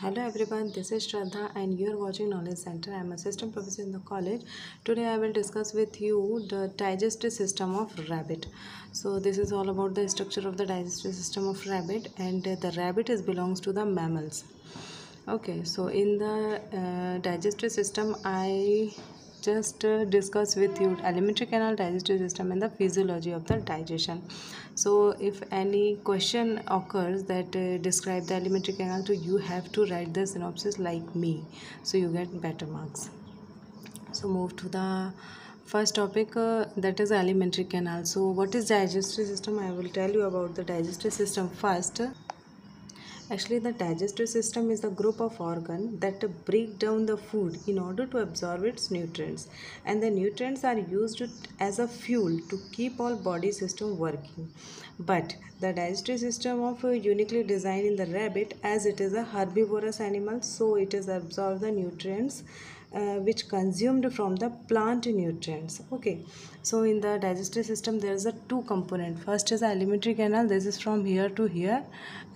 Hello everyone, this is Shraddha and you are watching Knowledge Center. I am assistant professor in the college. Today I will discuss with you the digestive system of rabbit. So this is all about the structure of the digestive system of rabbit and the rabbit is belongs to the mammals. Okay, so in the uh, digestive system I just uh, discuss with you alimentary canal digestive system and the physiology of the digestion. So if any question occurs that uh, describe the alimentary canal to you have to write the synopsis like me so you get better marks. So move to the first topic uh, that is alimentary canal. So what is digestive system? I will tell you about the digestive system first Actually, the digestive system is a group of organs that break down the food in order to absorb its nutrients, and the nutrients are used as a fuel to keep all body system working. But the digestive system of uniquely designed in the rabbit, as it is a herbivorous animal, so it is absorb the nutrients uh, which consumed from the plant nutrients. Okay. So in the digestive system there is a two component. First is the alimentary canal. This is from here to here.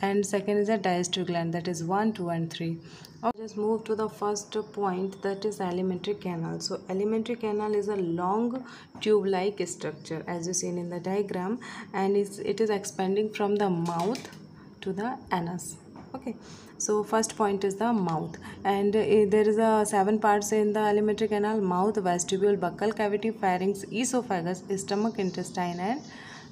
And second is a digestive gland. That is 1 2 and 3 okay, just move to the first point. That is alimentary canal. So alimentary canal is a long tube like structure as you seen in the diagram. And it is expanding from the mouth to the anus okay. So first point is the mouth. And uh, there is a seven parts in the alimentary canal. Mouth vestibule buccal cavity pharynx esophagus stomach intestine and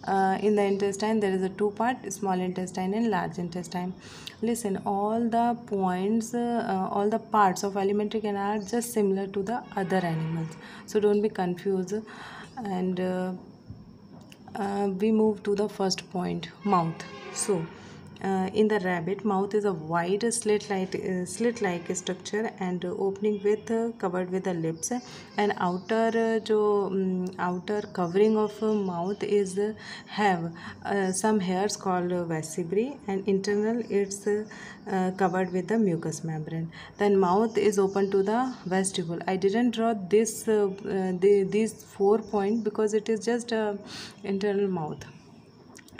uh, in the intestine there is a two part small intestine and large intestine. Listen all the points uh, all the parts of alimentary canal are just similar to the other animals. So don't be confused. And uh, uh we move to the first point mouth. So uh, in the rabbit mouth is a wide slit like uh, slit like structure and opening with uh, covered with the lips. And outer uh, jo, um, outer covering of mouth is uh, have uh, some hairs called vertebrae and internal it's covered with the mucous membrane. Then mouth is open to the vestibule. I didn't draw this the, these four point because it is just internal mouth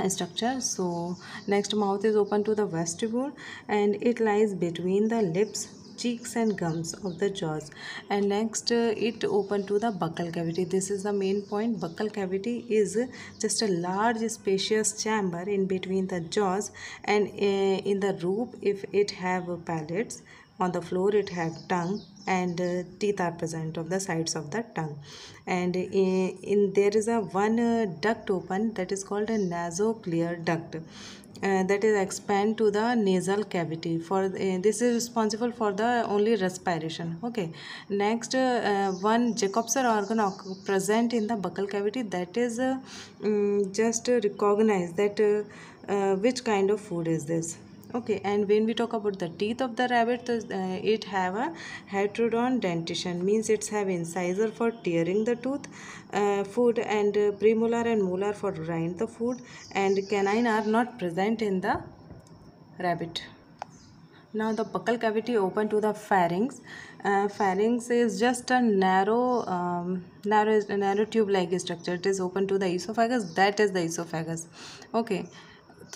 structure. So next mouth is open to the vestibule and it lies between the lips cheeks and gums of the jaws. And next uh, it open to the buccal cavity. This is the main point. Buccal cavity is just a large spacious chamber in between the jaws and uh, in the roof if it have palates. On the floor it have tongue and uh, teeth are present of the sides of the tongue. And in, in there is a one uh, duct open that is called a nasoclear duct. Uh, that is expand to the nasal cavity for uh, this is responsible for the only respiration. Okay. Next uh, one jacobson organ present in the buccal cavity that is um, just recognize that uh, which kind of food is this okay and when we talk about the teeth of the rabbit uh, it have a heterodont dentition means it's have incisor for tearing the tooth uh, food and uh, premolar and molar for grind the food and canine are not present in the rabbit. Now the buccal cavity open to the pharynx. Uh, pharynx is just a narrow um, narrow narrow tube like structure. It is open to the esophagus. That is the esophagus. Okay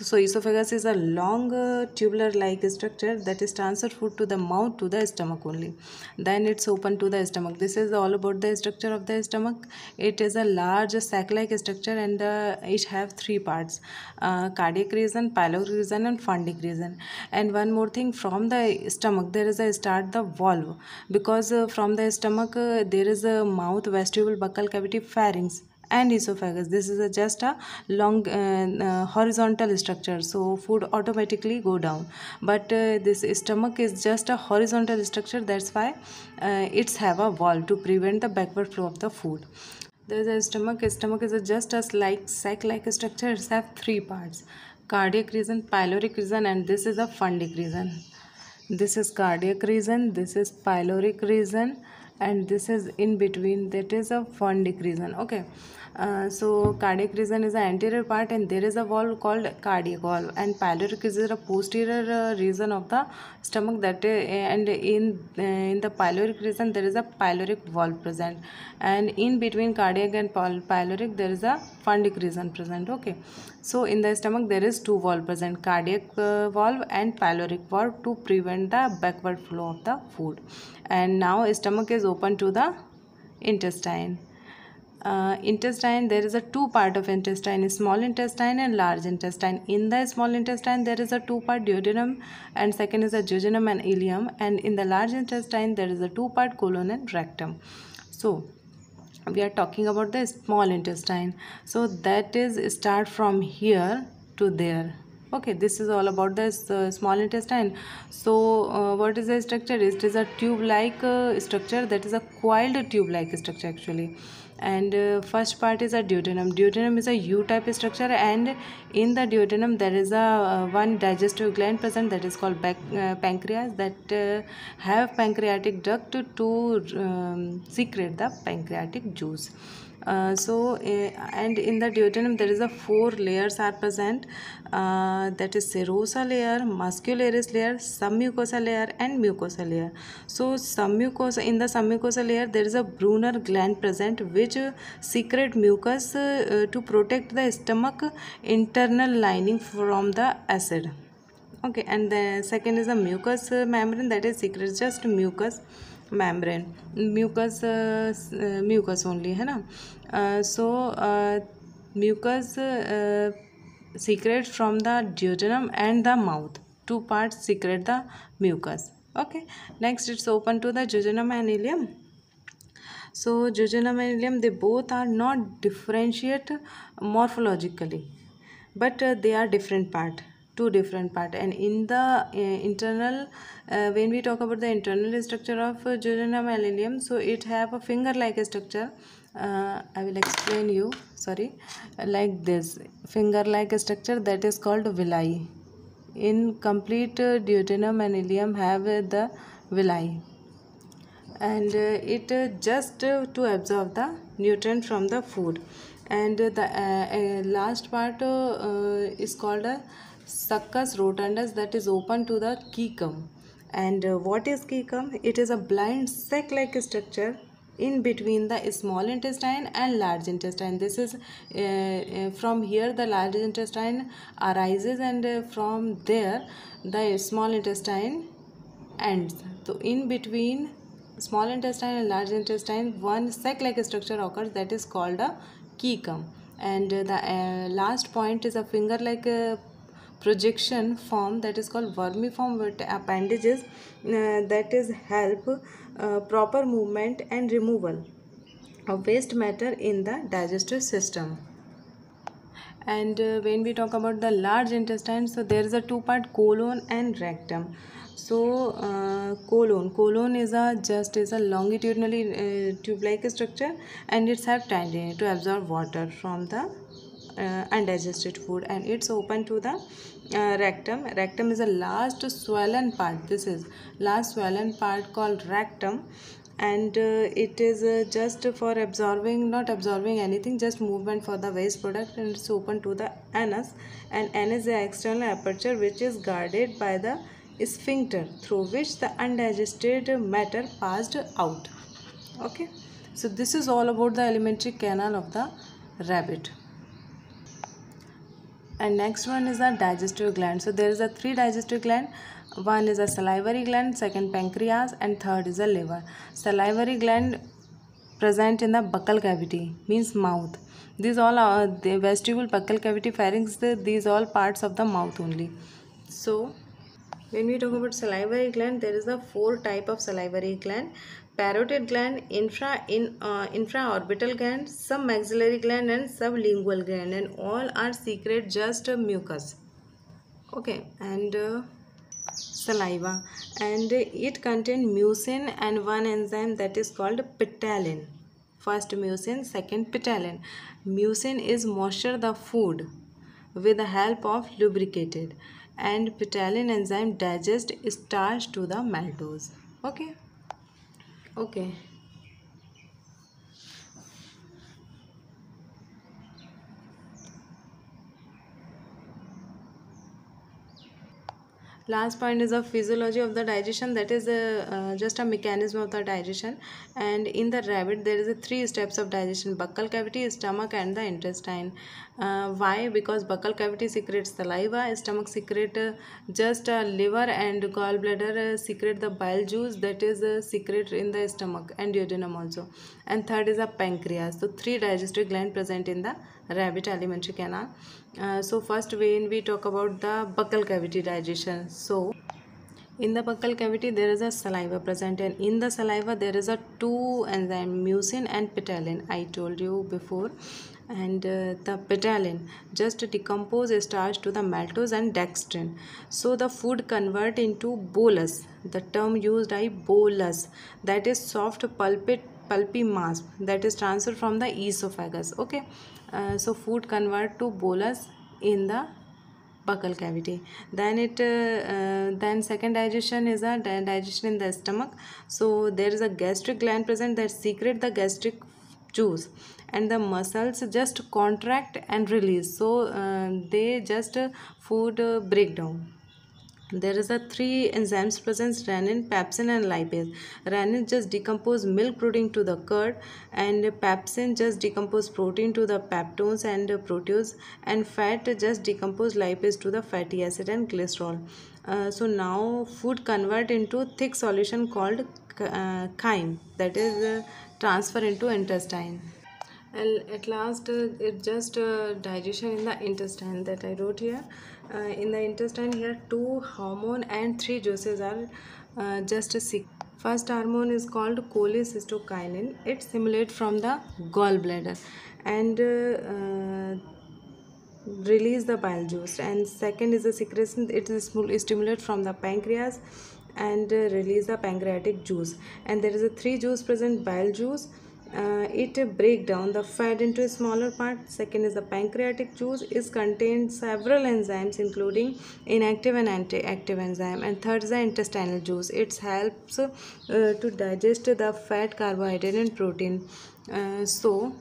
so esophagus is a long uh, tubular like structure that is transferred food to the mouth to the stomach only. Then it's open to the stomach. This is all about the structure of the stomach. It is a large sac like structure and uh, it have three parts uh, cardiac region pyloric region and fundic region and one more thing from the stomach there is a start the valve. Because uh, from the stomach uh, there is a mouth vestibule buccal cavity pharynx and esophagus. This is a just a long uh, uh, horizontal structure so food automatically go down. But uh, this stomach is just a horizontal structure that's why uh, it's have a wall to prevent the backward flow of the food. There is a stomach stomach is a just a like sac like structure have three parts. Cardiac region pyloric region and this is a fundic region this is cardiac region this is pyloric region and this is in between that is a fundic region okay uh, so cardiac region is the anterior part and there is a wall called cardiac wall and pyloric is a posterior uh, region of the stomach that uh, and in in the pyloric region there is a pyloric wall present and in between cardiac and pyloric there is a fundic region present okay. So in the stomach there is two wall present cardiac uh, valve and pyloric valve to prevent the backward flow of the food. And now stomach is open to the intestine uh, intestine there is a two part of intestine small intestine and large intestine. In the small intestine there is a two part duodenum and second is a jejunum and ileum. And in the large intestine there is a two part colon and rectum. So we are talking about the small intestine. So that is start from here to there. Okay this is all about this uh, small intestine. So uh, what is the structure? It is a tube like uh, structure that is a coiled tube like structure actually and uh, first part is a duodenum. Duodenum is a u type structure and in the duodenum there is a uh, one digestive gland present that is called uh, pancreas that uh, have pancreatic duct to um, secrete the pancreatic juice uh, so uh, and in the duodenum there is a four layers are present. Uh, that is serosa layer muscularis layer submucosa layer and mucosa layer. So submucosa in the submucosa layer there is a brunner gland present which secrete mucus to protect the stomach internal lining from the acid. Okay and the second is the mucous membrane that is secretes just mucus membrane mucus mucus only है ना? So mucus secrete from the duodenum and the mouth two part secrete the mucus okay next it's open to the jejunum ileum so jejunum ileum they both are not differentiate morphologically but they are different part two different part. And in the uh, internal uh, when we talk about the internal structure of uh, jejunum ileum so it have a finger like structure. Uh, i will explain you sorry like this. Finger like structure that is called villi. In complete uh, duodenum and ileum have the villi. And it just to absorb the nutrient from the food. And the last part is called a sacculus rotundus that is open to the cecum and uh, what is cecum it is a blind sac like structure in between the small intestine and large intestine. This is uh, uh, from here the large intestine arises and uh, from there the small intestine ends. So in between small intestine and large intestine one sac like structure occurs that is called a cecum and the uh, last point is a finger like projection form that is called vermiform appendages uh, that is help uh, proper movement and removal of waste matter in the digestive system. And uh, when we talk about the large intestine so there is a two part colon and rectum. So uh, colon colon is a just is a longitudinally uh, tube like structure and it's have tendon to absorb water from the uh, undigested food and it's open to the uh, rectum. Rectum is the last swollen part. This is last swollen part called rectum and uh, it is uh, just for absorbing not absorbing anything just movement for the waste product and it's open to the anus. And anus is the external aperture which is guarded by the sphincter through which the undigested matter passed out. Okay? So this is all about the alimentary canal of the rabbit and next one is the digestive gland. So there is a three digestive gland. One is a salivary gland second pancreas and third is a liver. Salivary gland present in the buccal cavity means mouth. These all are the vestibule buccal cavity pharynx these all parts of the mouth only. So when we talk about salivary gland there is a four type of salivary gland parotid gland, infra in uh, infraorbital gland, submaxillary gland and sublingual gland and all are secret just uh, mucus. Okay and uh, saliva and it contain mucin and one enzyme that is called ptyalin. First mucin, second ptyalin. Mucin is moisture the food with the help of lubricated and ptyalin enzyme digest starch to the maltose. Okay okay last point is the physiology of the digestion. That is uh, uh, just a mechanism of the digestion. And in the rabbit there is a three steps of digestion buccal cavity stomach and the intestine. Uh, why? Because buccal cavity secretes saliva stomach secrete uh, just uh, liver and gallbladder uh, secrete the bile juice that is uh, secret in the stomach and duodenum also. And third is a pancreas. So three digestive gland present in the rabbit alimentary canal uh, so first when we talk about the buccal cavity digestion so in the buccal cavity there is a saliva present and in the saliva there is a two enzyme mucin and ptyalin i told you before. And uh, the ptyalin just decompose starch to the maltose and dextrin. So the food convert into bolus the term used i bolus that is soft pulpy pulpy mass that is transferred from the esophagus okay uh, so food convert to bolus in the buccal cavity. Then it uh, uh, then second digestion is a digestion in the stomach. So there is a gastric gland present that secrete the gastric juice and the muscles just contract and release. So uh, they just uh, food uh, breakdown there is a three enzymes present rennin pepsin and lipase. Rennin just decompose milk protein to the curd and pepsin just decompose protein to the peptones and protease and fat just decompose lipase to the fatty acid and glycerol. Uh, so now food convert into thick solution called uh, chyme that is uh, transfer into intestine. And at last uh, it just uh, digestion in the intestine that i wrote here uh, in the intestine here two hormone and three juices are uh, just sick first hormone is called cholecystokinin. It stimulates from the gallbladder and uh, uh, release the bile juice. And second is the secretin. It is stimulate from the pancreas and uh, release the pancreatic juice. And there is a three juice present bile juice uh, it break down the fat into a smaller part. Second is the pancreatic juice is contained several enzymes including inactive and anti-active enzyme. And third is the intestinal juice. It helps uh, to digest the fat carbohydrate and protein. Uh, so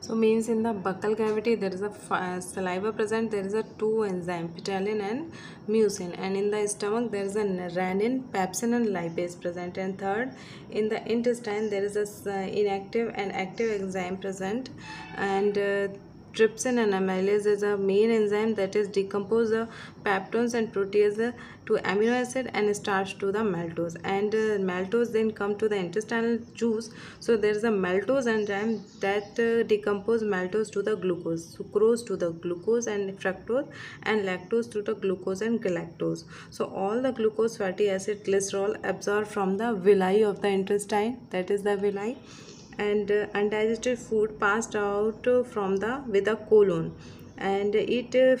so means in the buccal cavity there is a uh, saliva present there is a two enzyme ptyalin and mucin. And in the stomach there is a rennin pepsin and lipase present. And third in the intestine there is a uh, inactive and active enzyme present. And uh, trypsin and amylase is a main enzyme that is decompose the peptones and protease to amino acid and starch to the maltose. And uh, maltose then come to the intestinal juice. So there is a maltase enzyme that uh, decompose maltose to the glucose sucrose to the glucose and fructose and lactose to the glucose and galactose. So all the glucose fatty acid glycerol absorbed from the villi of the intestine that is the villi and uh, undigested food passed out uh, from the with the colon. And it uh,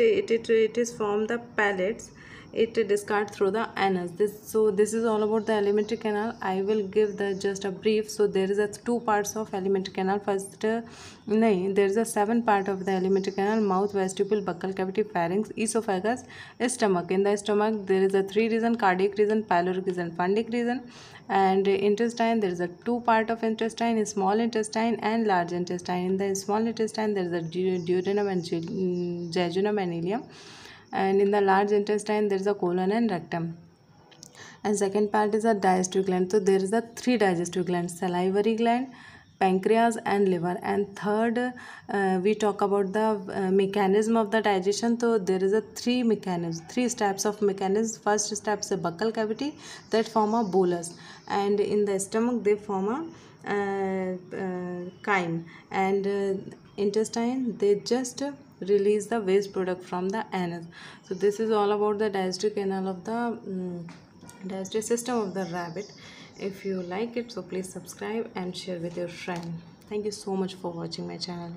it, it, it is from the palates it discard through the anus. This so this is all about the alimentary canal. I will give the just a brief. So there is a two parts of alimentary canal. First uh, there is a seven part of the alimentary canal. Mouth vestibule buccal cavity pharynx esophagus stomach. In the stomach there is a three region cardiac region pyloric region fundic region and intestine there is a two part of intestine small intestine and large intestine. In the small intestine there is a duodenum and jejunum and ileum and in the large intestine there is a colon and rectum. And second part is a digestive gland. So there is a three digestive glands salivary gland pancreas and liver. And third uh, we talk about the uh, mechanism of the digestion. So there is a three mechanisms three steps of mechanism. First step is a buccal cavity that form a bolus. And in the stomach they form a uh, uh chyme. And uh, intestine they just release the waste product from the anus so this is all about the digestive canal of the um, digestive system of the rabbit. If you like it so please subscribe and share with your friend. Thank you so much for watching my channel